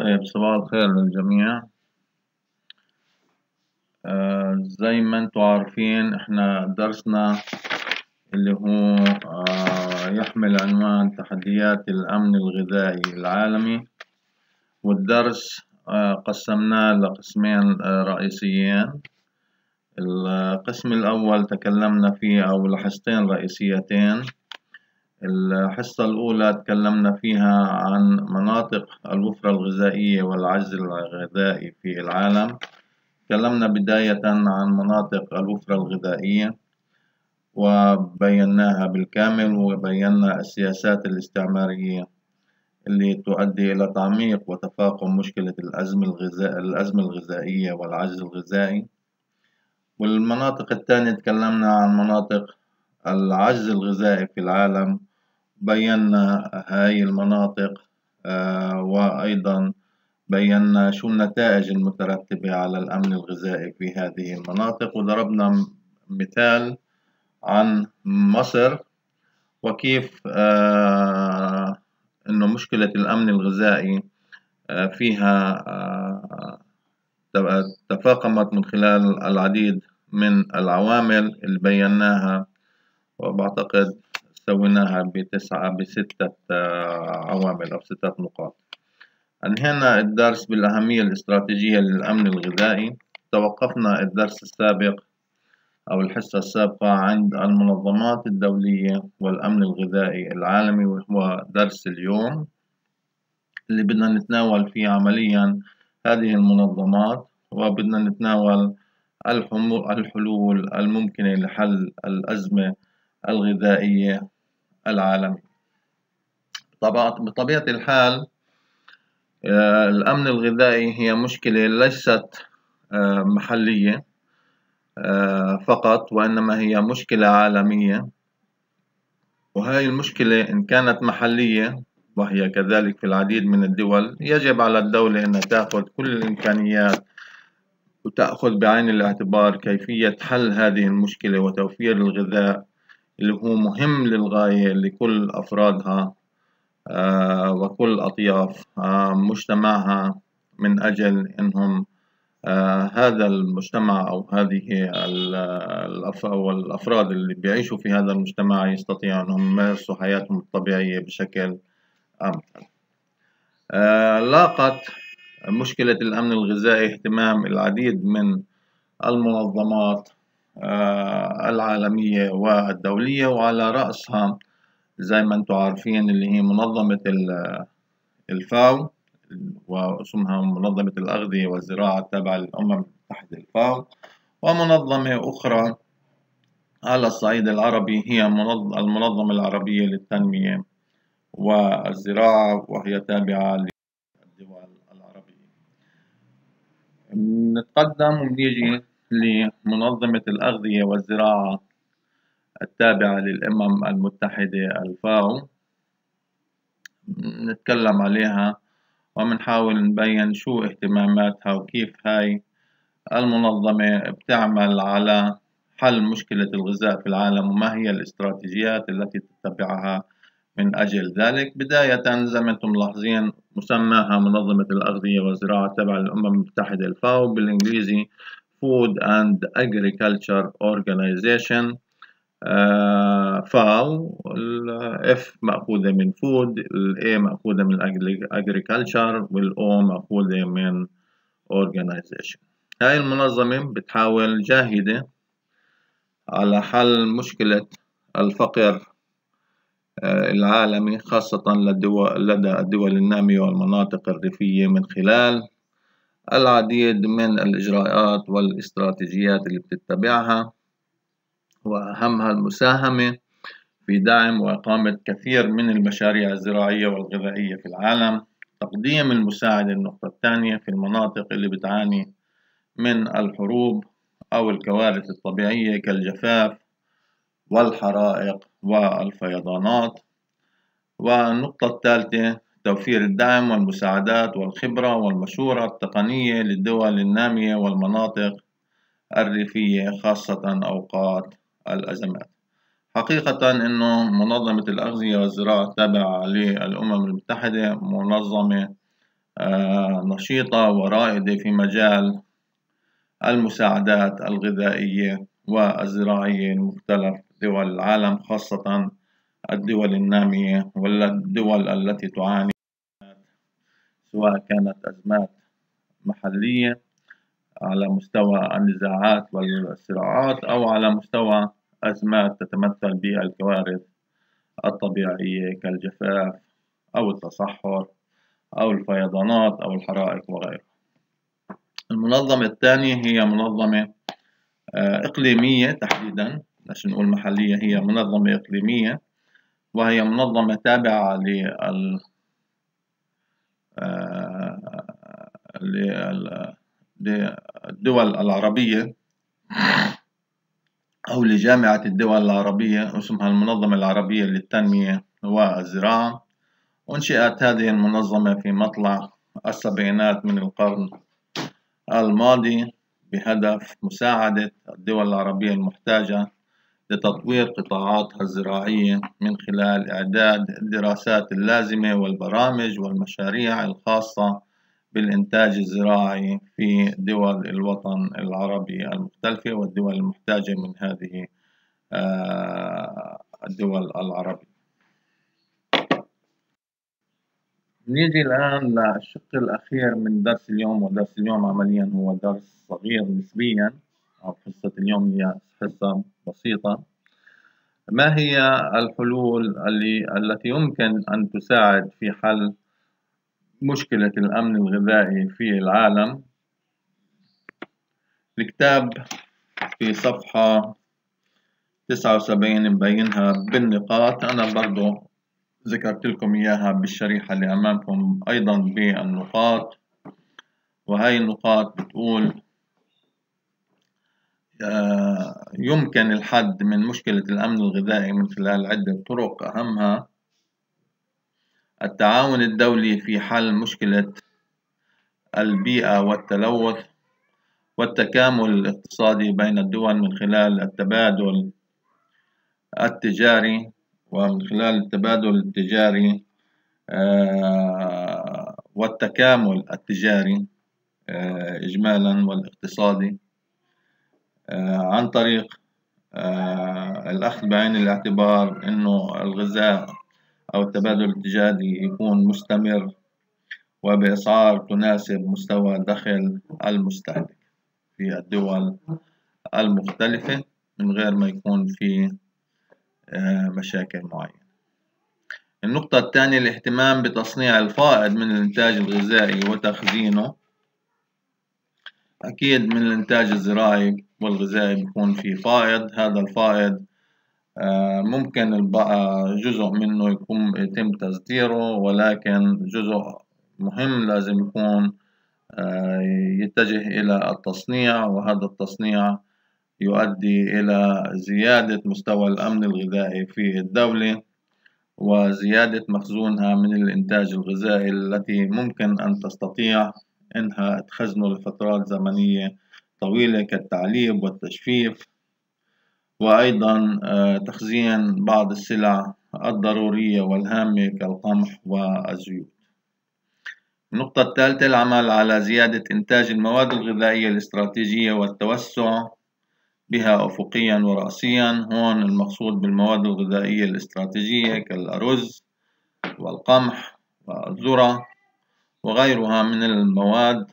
طيب صباح الخير للجميع. آه زي ما أنتم عارفين إحنا درسنا اللي هو آه يحمل عنوان تحديات الأمن الغذائي العالمي. والدرس آه قسمناه لقسمين رئيسيين. القسم الأول تكلمنا فيه أو لحظتين رئيسيتين. الحصة الأولى تكلمنا فيها عن مناطق الوفرة الغذائية والعجز الغذائي في العالم. تكلمنا بداية عن مناطق الوفرة الغذائية وبيناها بالكامل وبينا السياسات الاستعمارية اللي تؤدي إلى تعميق وتفاقم مشكلة الأزمة, الغذاء الأزمة الغذائية والعجز الغذائي. والمناطق الثانية تكلمنا عن مناطق العجز الغذائي في العالم بينا هاي المناطق آه، وأيضا بينا شو النتائج المترتبة على الأمن الغذائي في هذه المناطق. وضربنا مثال عن مصر وكيف آه، أنه مشكلة الأمن الغذائي آه، فيها تفاقمت من خلال العديد من العوامل اللي بيناها. وبعتقد سويناها بتسعة بستة آه، عوامل أو ستة نقاط. أنهينا الدرس بالأهمية الاستراتيجية للأمن الغذائي. توقفنا الدرس السابق أو الحصة السابقة عند المنظمات الدولية والأمن الغذائي العالمي وهو درس اليوم اللي بدنا نتناول فيه عمليا هذه المنظمات وبدنا نتناول الحلول الممكنة لحل الأزمة الغذائية العالمي. بطبيعة الحال آه، الأمن الغذائي هي مشكلة ليست آه، محلية آه، فقط وإنما هي مشكلة عالمية. وهذه المشكلة إن كانت محلية وهي كذلك في العديد من الدول يجب على الدولة أن تأخذ كل الإمكانيات وتأخذ بعين الاعتبار كيفية حل هذه المشكلة وتوفير الغذاء اللي هو مهم للغاية لكل أفرادها آه، وكل أطياف آه، مجتمعها من أجل أنهم آه، هذا المجتمع أو هذه الأفراد اللي بيعيشوا في هذا المجتمع يستطيعوا أنهم يمارسوا حياتهم الطبيعية بشكل أمثل. لاقت مشكلة الأمن الغذائي اهتمام العديد من المنظمات العالمية والدولية وعلى رأسها زي ما أنتم عارفين اللي هي منظمة الفاو واسمها منظمة الأغذية والزراعة التابعة للأمم المتحدة الفاو. ومنظمة أخرى على الصعيد العربي هي المنظمة العربية للتنمية والزراعة وهي تابعة للدول العربية. نتقدم ونيجي لمنظمة الأغذية والزراعة التابعة للأمم المتحدة الفاو. نتكلم عليها ومنحاول نبين شو اهتماماتها وكيف هاي المنظمة بتعمل على حل مشكلة الغذاء في العالم وما هي الاستراتيجيات التي تتبعها من أجل ذلك. بداية زي ما أنتم ملاحظين مسماها منظمة الأغذية والزراعة التابعة للأمم المتحدة الفاو. بالإنجليزي Food and Agriculture Organization. فاو ال F مأخوذة من food ال A مأخوذة من agriculture وال O مأخوذة من organization. هاي المنظمة بتحاول جاهدة على حل مشكلة الفقر آه، العالمي خاصة لدى الدول النامية والمناطق الريفية من خلال العديد من الإجراءات والاستراتيجيات اللي بتتبعها وأهمها المساهمة في دعم وإقامة كثير من المشاريع الزراعية والغذائية في العالم تقديم المساعدة النقطة الثانية في المناطق اللي بتعاني من الحروب أو الكوارث الطبيعية كالجفاف والحرائق والفيضانات. والنقطة الثالثة توفير الدعم والمساعدات والخبرة والمشورة التقنية للدول النامية والمناطق الريفية خاصة أوقات الأزمات. حقيقة أنه منظمة الأغذية والزراعة التابعة للأمم المتحدة منظمة آه، نشيطة ورائدة في مجال المساعدات الغذائية والزراعية لمختلف دول العالم خاصة الدول النامية والدول التي تعاني سواء كانت أزمات محلية على مستوى النزاعات والصراعات أو على مستوى أزمات تتمثل بالكوارث الطبيعية كالجفاف أو التصحر أو الفيضانات أو الحرائق وغيرها. المنظمة الثانية هي منظمة آه، إقليمية تحديدا مش نقول محلية هي منظمة إقليمية وهي منظمة تابعة لل آه، للدول العربية أو لجامعة الدول العربية اسمها المنظمة العربية للتنمية والزراعة. أنشئت هذه المنظمة في مطلع السبعينات من القرن الماضي بهدف مساعدة الدول العربية المحتاجة لتطوير قطاعاتها الزراعية من خلال إعداد الدراسات اللازمة والبرامج والمشاريع الخاصة بالإنتاج الزراعي في دول الوطن العربي المختلفة والدول المحتاجة من هذه آه، الدول العربية. نيجي الآن للشق الأخير من درس اليوم ودرس اليوم عمليا هو درس صغير نسبيا. أو حصة اليوم هي حصة بسيطة. ما هي الحلول اللي التي يمكن أن تساعد في حل مشكلة الأمن الغذائي في العالم؟ الكتاب في صفحة 79 مبينها بالنقاط. أنا برضو ذكرت لكم إياها بالشريحة اللي أمامكم أيضا بالنقاط. وهي النقاط بتقول يمكن الحد من مشكلة الأمن الغذائي من خلال عدة طرق. أهمها التعاون الدولي في حل مشكلة البيئة والتلوث والتكامل الاقتصادي بين الدول من خلال التبادل التجاري ومن خلال التبادل التجاري آه، والتكامل التجاري آه، إجمالا والاقتصادي. آه، عن طريق الأخذ بعين الاعتبار أنه الغذاء أو التبادل التجاري يكون مستمر وبأسعار تناسب مستوى دخل المستهلك في الدول المختلفة من غير ما يكون في آه، مشاكل معينة. النقطة الثانية الاهتمام بتصنيع الفائض من الإنتاج الغذائي وتخزينه. أكيد من الإنتاج الزراعي والغذائي بيكون في فائض هذا الفائض آه، ممكن جزء منه يكون يتم تصديره ولكن جزء مهم لازم يكون آه، يتجه إلى التصنيع وهذا التصنيع يؤدي إلى زيادة مستوى الأمن الغذائي في الدولة وزيادة مخزونها من الإنتاج الغذائي التي ممكن أن تستطيع إنها تخزنه لفترات زمنية طويلة كالتعليب والتجفيف وأيضا آه، تخزين بعض السلع الضرورية والهامة كالقمح والزيوت. النقطة الثالثة العمل على زيادة إنتاج المواد الغذائية الاستراتيجية والتوسع بها أفقيا ورأسيا. هون المقصود بالمواد الغذائية الاستراتيجية كالأرز والقمح والذرة وغيرها من المواد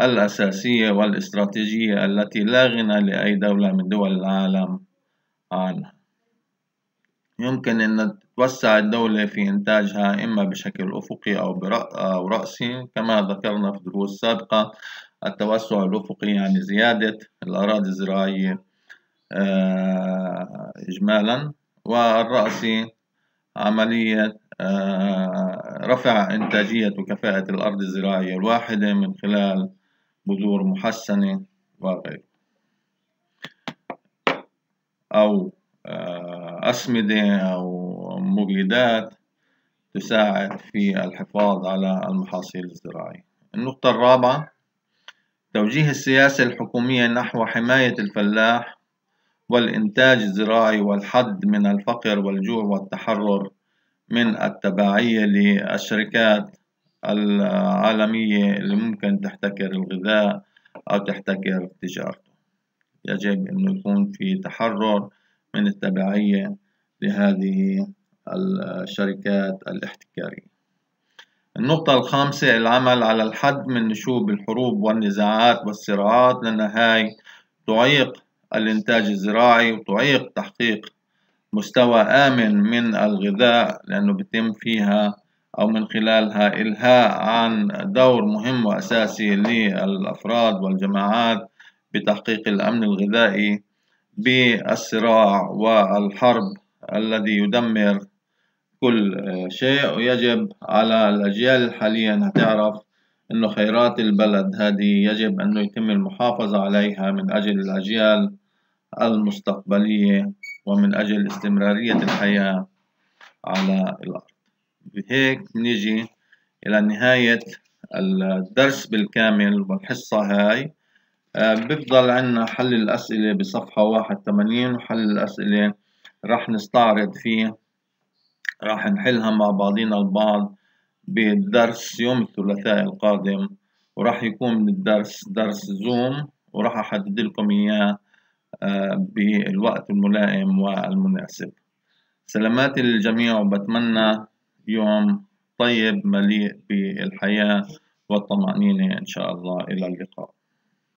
الأساسية والإستراتيجية التي لا غنى لأي دولة من دول العالم. عنها يمكن أن تتوسع الدولة في إنتاجها إما بشكل أفقي أو رأسي كما ذكرنا في دروس سابقة التوسع الأفقي يعني زيادة الأراضي الزراعية آه، إجمالا والرأسي عملية آه، رفع إنتاجية وكفاءة الأرض الزراعية الواحدة من خلال بذور محسنة وغيره أو آه، أسمدة أو مبيدات تساعد في الحفاظ على المحاصيل الزراعية. النقطة الرابعة توجيه السياسة الحكومية نحو حماية الفلاح والإنتاج الزراعي والحد من الفقر والجوع والتحرر من التبعية للشركات العالمية اللي ممكن تحتكر الغذاء أو تحتكر تجارته. يجب أنه يكون في تحرر من التبعية لهذه الشركات الاحتكارية. النقطة الخامسة العمل على الحد من نشوب الحروب والنزاعات والصراعات لأن هاي تعيق الإنتاج الزراعي وتعيق تحقيق مستوى آمن من الغذاء لأنه بيتم فيها أو من خلالها إلهاء عن دور مهم وأساسي للأفراد والجماعات بتحقيق الأمن الغذائي بالصراع والحرب الذي يدمر كل شيء. ويجب على الأجيال أنها تعرف أنه خيرات البلد هذه يجب أنه يتم المحافظة عليها من أجل الأجيال المستقبلية ومن أجل استمرارية الحياة على الأرض. بهيك نيجي إلى نهاية الدرس بالكامل والحصة هاي. آه، بفضل عنا حل الأسئلة بصفحة واحد ثمانين وحل الأسئلة راح نستعرض فيه. راح نحلها مع بعضنا البعض بالدرس يوم الثلاثاء القادم وراح يكون الدرس درس زوم وراح أحدد لكم إياه آه، بالوقت الملائم والمناسب. سلامات للجميع وبتمنى يوم طيب مليء بالحياة والطمأنينة. إن شاء الله إلى اللقاء.